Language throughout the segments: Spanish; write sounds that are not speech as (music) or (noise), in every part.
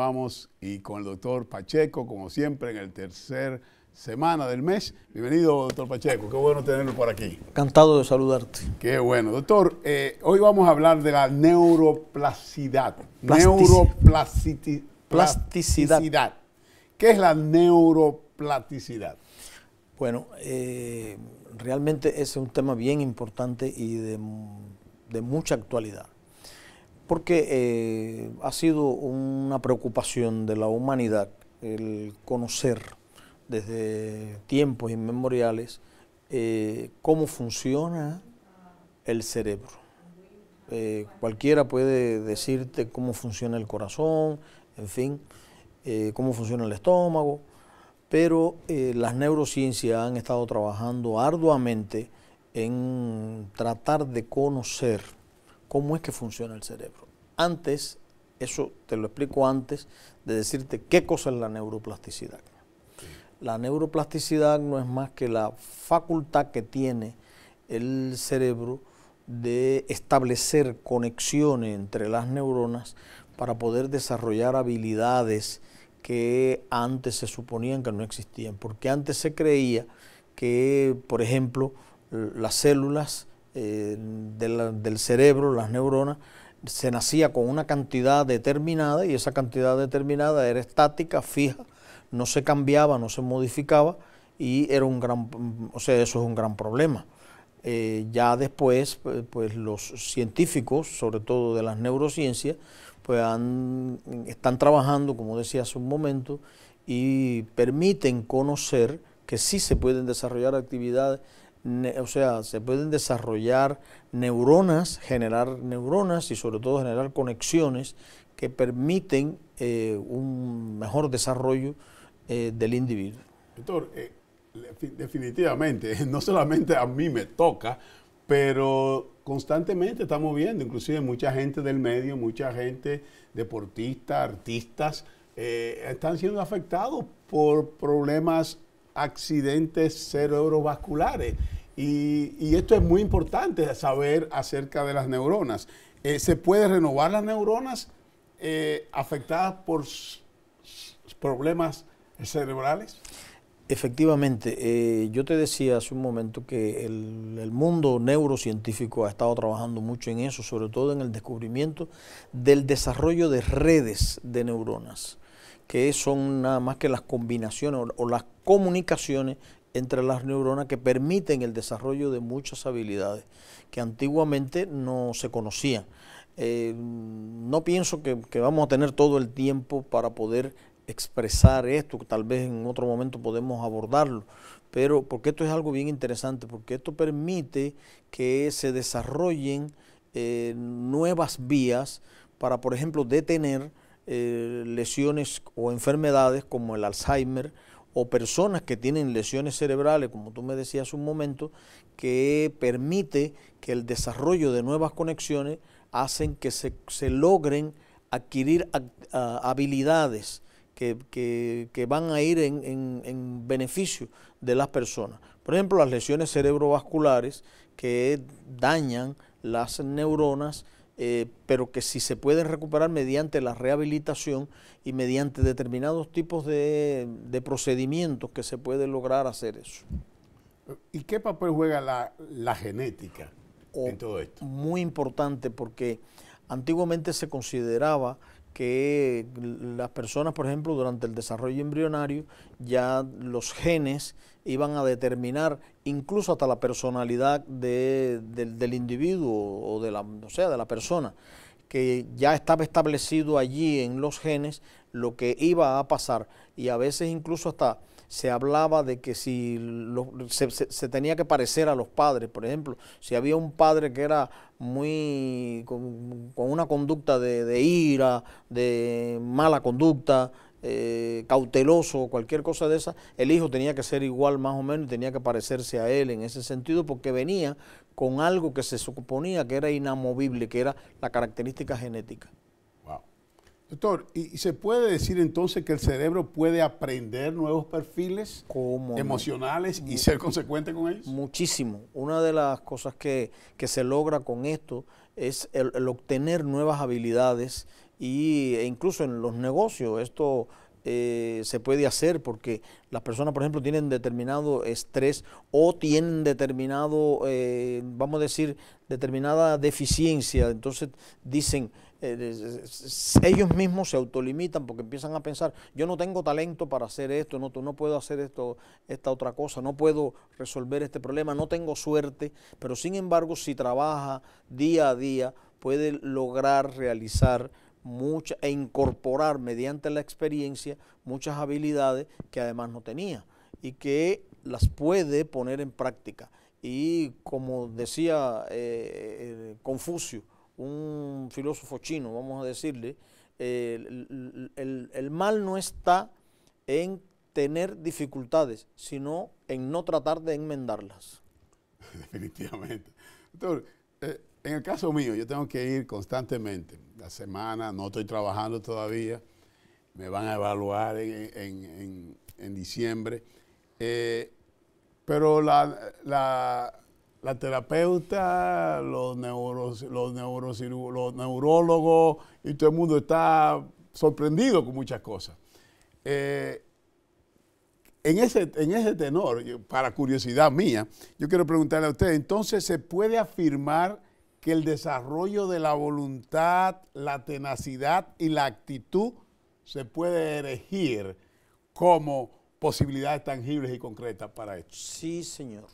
Vamos y con el doctor Pacheco, como siempre, en el tercer semana del mes. Bienvenido, doctor Pacheco. Qué bueno tenerlo por aquí. Encantado de saludarte. Qué bueno. Doctor, eh, hoy vamos a hablar de la neuroplasticidad. Neuroplasticidad. Plasticidad. ¿Qué es la neuroplasticidad? Bueno, eh, realmente es un tema bien importante y de, de mucha actualidad porque eh, ha sido una preocupación de la humanidad el conocer desde tiempos inmemoriales eh, cómo funciona el cerebro. Eh, cualquiera puede decirte cómo funciona el corazón, en fin, cómo funciona el estómago, pero las neurociencias han estado trabajando arduamente en tratar de conocer cómo es que funciona el cerebro. Antes, eso te lo explico antes de decirte qué cosa es la neuroplasticidad. La neuroplasticidad no es más que la facultad que tiene el cerebro de establecer conexiones entre las neuronas para poder desarrollar habilidades que antes se suponían que no existían, porque antes se creía que, por ejemplo, las células eh, del cerebro, las neuronas, se nacía con una cantidad determinada y esa cantidad determinada era estática, fija, no se cambiaba, no se modificaba y era un gran, o sea, eso es un gran problema. Eh, ya después, pues, pues, los científicos, sobre todo de las neurociencias, pues están trabajando, como decía hace un momento, y permiten conocer que sí se pueden desarrollar actividades o sea, se pueden desarrollar neuronas, generar neuronas y sobre todo generar conexiones que permiten eh, un mejor desarrollo eh, del individuo. Doctor, eh, definitivamente, (laughs) no solamente a mí me toca, pero constantemente estamos viendo, inclusive mucha gente del medio, mucha gente deportista, artistas, están siendo afectados por problemas accidentes cerebrovasculares. Y, esto es muy importante saber acerca de las neuronas. Eh, ¿Se puede renovar las neuronas eh, afectadas por problemas cerebrales? Efectivamente, eh, yo te decía hace un momento que el, el, mundo neurocientífico ha estado trabajando mucho en eso, sobre todo en el descubrimiento del desarrollo de redes de neuronas que son nada más que las combinaciones o, las comunicaciones entre las neuronas que permiten el desarrollo de muchas habilidades que antiguamente no se conocían. Eh, no pienso que, vamos a tener todo el tiempo para poder expresar esto, tal vez en otro momento podemos abordarlo, pero porque esto es algo bien interesante, porque esto permite que se desarrollen eh, nuevas vías para, por ejemplo, detener eh, lesiones o enfermedades como el Alzheimer o personas que tienen lesiones cerebrales, como tú me decías un momento, que permite que el desarrollo de nuevas conexiones hacen que se, logren adquirir habilidades que, van a ir en, en beneficio de las personas. Por ejemplo, las lesiones cerebrovasculares que dañan las neuronas eh, pero que si se pueden recuperar mediante la rehabilitación y mediante determinados tipos de, procedimientos que se puede lograr hacer eso. ¿Y qué papel juega la, genética en todo esto? Muy importante porque antiguamente se consideraba que las personas, por ejemplo, durante el desarrollo embrionario, ya los genes iban a determinar incluso hasta la personalidad del individuo o de la, o sea, de la persona, que ya estaba establecido allí en los genes lo que iba a pasar. Y a veces incluso hasta se hablaba de que si se, tenía que parecer a los padres, por ejemplo, si había un padre que era muy con, una conducta de, ira, de mala conducta, eh, cauteloso cualquier cosa de esa, el hijo tenía que ser igual más o menos, tenía que parecerse a él en ese sentido, porque venía con algo que se suponía que era inamovible, que era la característica genética. Doctor, ¿y se puede decir entonces que el cerebro puede aprender nuevos perfiles emocionales y ser consecuente con ellos? Muchísimo. Una de las cosas que, se logra con esto es el, obtener nuevas habilidades y, e incluso en los negocios esto eh, se puede hacer porque las personas, por ejemplo, tienen determinado estrés o tienen determinado, eh, vamos a decir, determinada deficiencia. Entonces dicen, eh, ellos mismos se autolimitan porque empiezan a pensar, yo no tengo talento para hacer esto, no, no puedo hacer esto, esta otra cosa, no puedo resolver este problema, no tengo suerte, pero sin embargo, si trabaja día a día, puede lograr realizar e incorporar mediante la experiencia muchas habilidades que además no tenía y que las puede poner en práctica. Y como decía eh, Confucio, un filósofo chino, vamos a decirle, el, mal no está en tener dificultades, sino en no tratar de enmendarlas. (laughs) Definitivamente. Doctor, eh, en el caso mío, yo tengo que ir constantemente. La semana, no estoy trabajando todavía. Me van a evaluar en, diciembre. Eh, pero la, la, terapeuta, los, neuros, los, los neurólogos y todo el mundo está sorprendido con muchas cosas. Eh, en ese, en ese tenor, para curiosidad mía, yo quiero preguntarle a usted, entonces se puede afirmar que el desarrollo de la voluntad, la tenacidad y la actitud se puede elegir como posibilidades tangibles y concretas para esto. Sí, señor.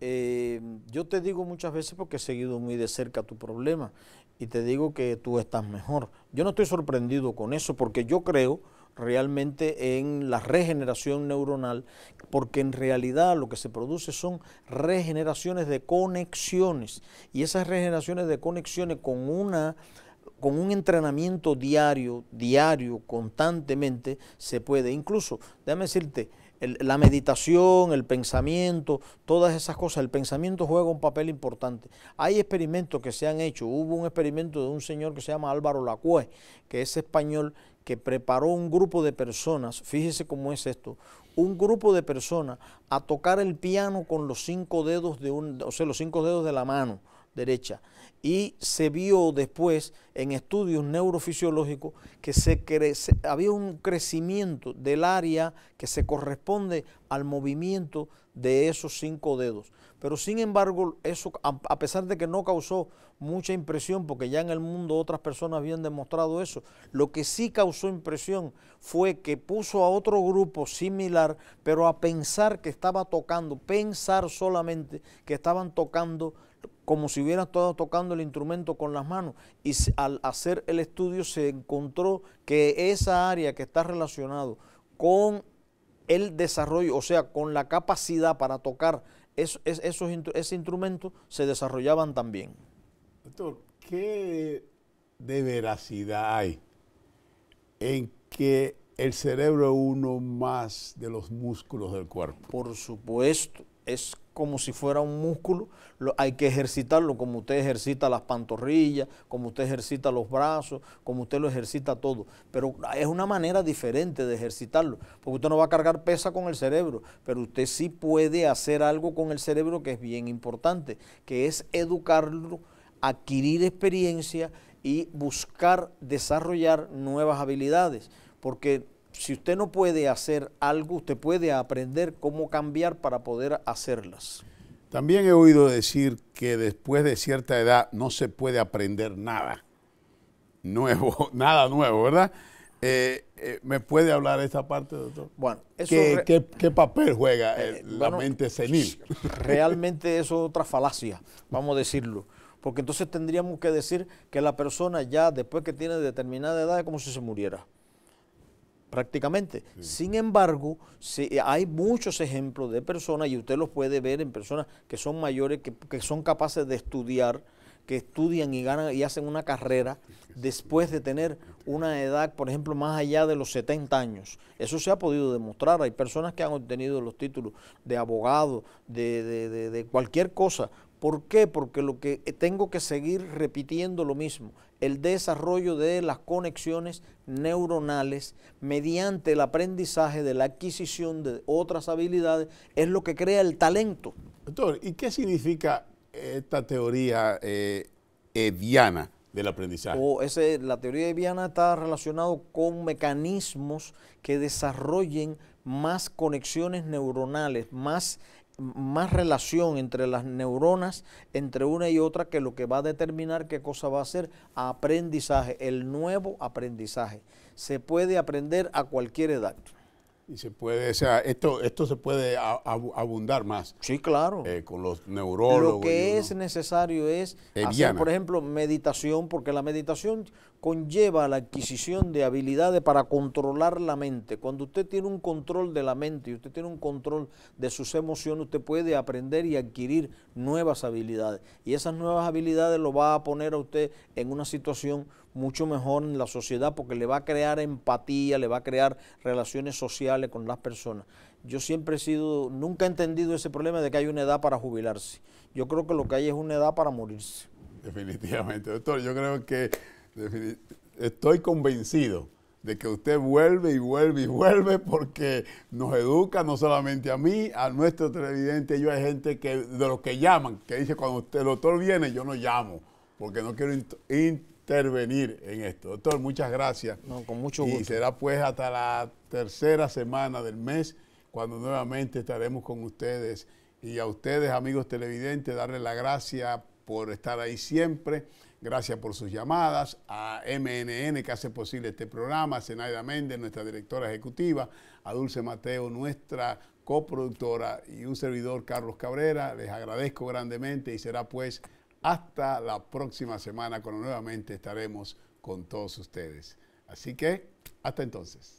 Eh, yo te digo muchas veces porque he seguido muy de cerca tu problema y te digo que tú estás mejor. Yo no estoy sorprendido con eso porque yo creo realmente en la regeneración neuronal, porque en realidad lo que se produce son regeneraciones de conexiones y esas regeneraciones de conexiones con una con un entrenamiento diario, diario, constantemente, se puede. Incluso, déjame decirte, la meditación, el pensamiento, todas esas cosas, el pensamiento juega un papel importante. Hay experimentos que se han hecho. Hubo un experimento de un señor que se llama Álvaro Lacue, que es español, que preparó un grupo de personas, fíjese cómo es esto, un grupo de personas a tocar el piano con los cinco dedos de un, o sea, los cinco dedos de la mano derecha. Y se vio después en estudios neurofisiológicos que se había un crecimiento del área que se corresponde al movimiento de esos cinco dedos. Pero sin embargo, eso, a pesar de que no causó mucha impresión, porque ya en el mundo otras personas habían demostrado eso, lo que sí causó impresión fue que puso a otro grupo similar, pero a pensar que estaba tocando, pensar solamente que estaban tocando como si hubieran estado tocando el instrumento con las manos. Y al hacer el estudio se encontró que esa área que está relacionado con el desarrollo, o sea, con la capacidad para tocar esos, ese instrumento se desarrollaban también. Doctor, ¿qué de veracidad hay en que el cerebro es uno más de los músculos del cuerpo? Por supuesto, es como si fuera un músculo, hay que ejercitarlo como usted ejercita las pantorrillas, como usted ejercita los brazos, como usted lo ejercita todo. Pero es una manera diferente de ejercitarlo, porque usted no va a cargar pesa con el cerebro, pero usted sí puede hacer algo con el cerebro que es bien importante, que es educarlo, adquirir experiencia y buscar desarrollar nuevas habilidades, porque si usted no puede hacer algo, usted puede aprender cómo cambiar para poder hacerlas. También he oído decir que después de cierta edad no se puede aprender nada nuevo, (laughs) nada nuevo, ¿verdad? Eh, eh, ¿Me puede hablar de esta parte, doctor? Bueno, ¿Qué, qué, papel juega eh, la mente senil? (laughs) Realmente eso es otra falacia, vamos a decirlo. Porque entonces tendríamos que decir que la persona ya después que tiene determinada edad es como si se muriera prácticamente. Sin embargo, hay muchos ejemplos de personas, y usted los puede ver en personas que son mayores, que, son capaces de estudiar, que estudian y ganan y hacen una carrera después de tener una edad, por ejemplo, más allá de los 70 años. Eso se ha podido demostrar. Hay personas que han obtenido los títulos de abogado, de, de cualquier cosa, ¿Por qué? Porque lo que tengo que seguir repitiendo lo mismo, el desarrollo de las conexiones neuronales mediante el aprendizaje de la adquisición de otras habilidades es lo que crea el talento. Doctor, ¿y qué significa esta teoría eh, ediana del aprendizaje. O ese, la teoría de Viana está relacionado con mecanismos que desarrollen más conexiones neuronales, más, más relación entre las neuronas, entre una y otra, que lo que va a determinar qué cosa va a ser aprendizaje, el nuevo aprendizaje. Se puede aprender a cualquier edad. Y se puede, o sea, esto, esto se puede abundar más. Sí, claro. Eh, con los neurólogos. Lo que es necesario es hacer, por ejemplo, meditación, porque la meditación conlleva la adquisición de habilidades para controlar la mente. Cuando usted tiene un control de la mente y usted tiene un control de sus emociones, usted puede aprender y adquirir nuevas habilidades. Y esas nuevas habilidades lo va a poner a usted en una situación mucho mejor en la sociedad porque le va a crear empatía, le va a crear relaciones sociales con las personas. Yo siempre he sido, nunca he entendido ese problema de que hay una edad para jubilarse. Yo creo que lo que hay es una edad para morirse. Definitivamente, doctor, yo creo que estoy convencido de que usted vuelve y vuelve y vuelve porque nos educa no solamente a mí, a nuestro televidente. Yo hay gente que de los que llaman, que dice cuando usted, el doctor viene, yo no llamo porque no quiero intervenir en esto. Doctor, muchas gracias. No, con mucho gusto. Y será pues hasta la tercera semana del mes cuando nuevamente estaremos con ustedes. Y a ustedes, amigos televidentes, darles la gracia por estar ahí siempre. Gracias por sus llamadas. A MNN que hace posible este programa, a Zenaida Méndez, nuestra directora ejecutiva, a Dulce Mateo, nuestra coproductora y un servidor, Carlos Cabrera. Les agradezco grandemente y será pues hasta la próxima semana cuando nuevamente estaremos con todos ustedes. Así que, hasta entonces.